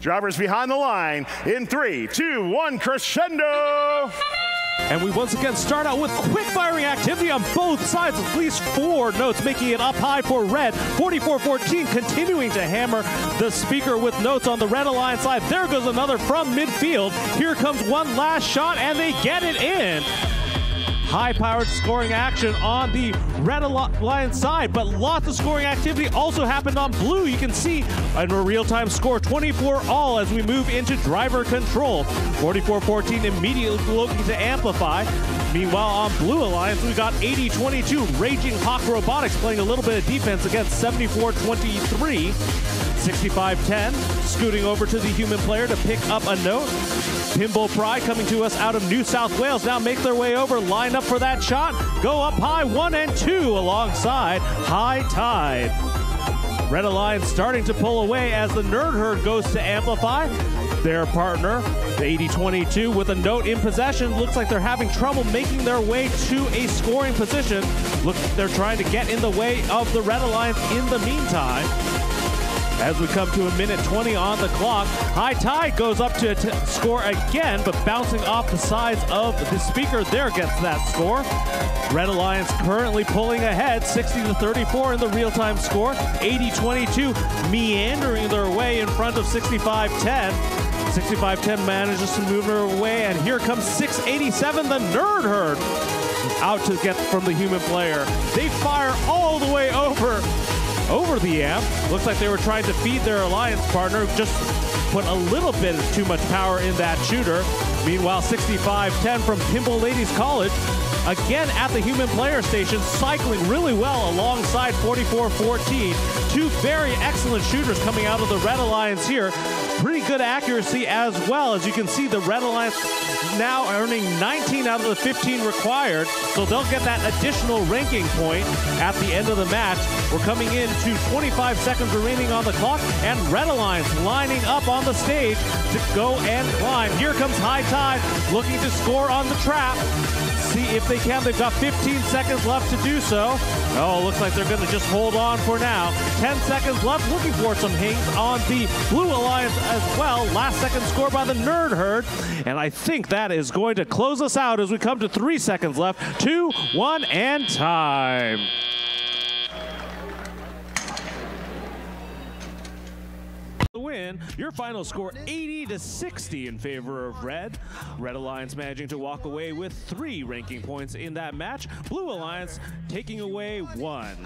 Drivers behind the line in three, two, one, crescendo. And we once again start out with quick firing activity on both sides. At least four notes making it up high for red. 44-14 continuing to hammer the speaker with notes on the red alliance side. There goes another from midfield. Here comes one last shot and they get it in high-powered scoring action on the Red Alliance side, but lots of scoring activity also happened on blue. You can see in a real-time score 24 all as we move into driver control. 44-14 immediately looking to amplify. Meanwhile, on Blue Alliance, we got 80-22 Raging Hawk Robotics playing a little bit of defense against 74-23. 65-10, scooting over to the human player to pick up a note. Pymble Pride coming to us out of New South Wales now make their way over, line up for that shot, go up high, one and two alongside High Tide. Red Alliance starting to pull away as the Nerd Herd goes to amplify. Their partner, the 80-22, with a note in possession. Looks like they're having trouble making their way to a scoring position. Look, they're trying to get in the way of the Red Alliance in the meantime. As we come to a minute 20 on the clock, High Tide goes up to score again, but bouncing off the sides of the speaker there gets that score. Red Alliance currently pulling ahead, 60 to 34 in the real-time score. 80-22 meandering their way in front of 65-10. 65-10 manages to move her away, and here comes 687, the Nerd Herd, out to get from the human player. They fire all the way over over the amp. Looks like they were trying to feed their alliance partner, just put a little bit too much power in that shooter. Meanwhile, 65-10 from Pymble Ladies College, again at the human player station, cycling really well alongside 44-14. Two very excellent shooters coming out of the Red Alliance here. Pretty good accuracy as well. As you can see, the Red Alliance now earning 19 out of the 15 required, so they'll get that additional ranking point at the end of the match. We're coming into 25 seconds remaining on the clock, and Red Alliance lining up on the stage to go and climb. Here comes High Tide looking to score on the trap see if they can. They've got 15 seconds left to do so. Oh, looks like they're going to just hold on for now. 10 seconds left. Looking for some hings on the Blue Alliance as well. Last second score by the Nerd Herd. And I think that is going to close us out as we come to three seconds left. Two, one, and time. Win. Your final score 80 to 60 in favor of Red. Red Alliance managing to walk away with three ranking points in that match. Blue Alliance taking away one.